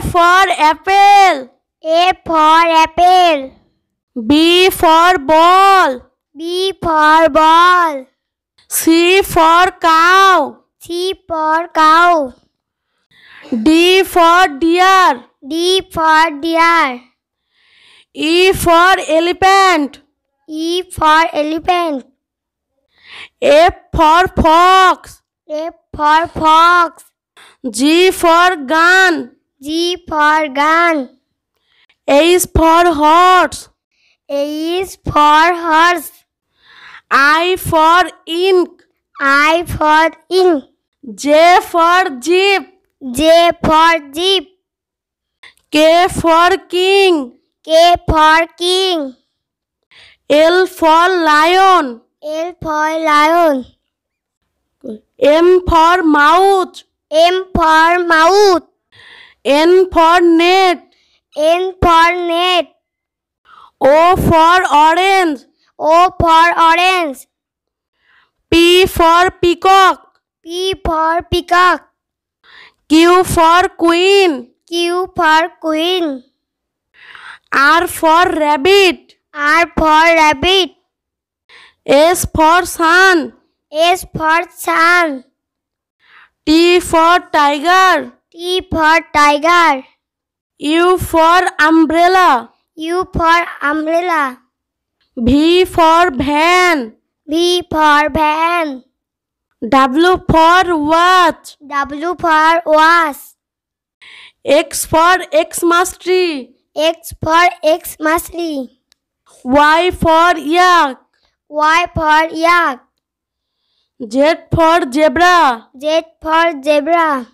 for apple. A for apple. B for ball. B for ball. C for cow. C for cow. D for deer. D for deer. E for elephant. E for elephant. F for fox. F for fox. G for gun. G for gun. H for horse. A is for horse. I for ink. I for ink. J for jeep. J for jeep. K for king. K for king. L for lion. L for lion. M for mouth. M for mouth. N for net. N for net. O for orange. O for orange. P for peacock. P for peacock. Q for queen. Q for queen. R for rabbit. R for rabbit. S for sun. S for sun. T for tiger. T for tiger. U for umbrella. U for umbrella. V for van. V for van. W for watch. W for watch. X for Xmas tree. X for Xmas tree. Y for yak. Y for yak. Z for zebra. Z for zebra.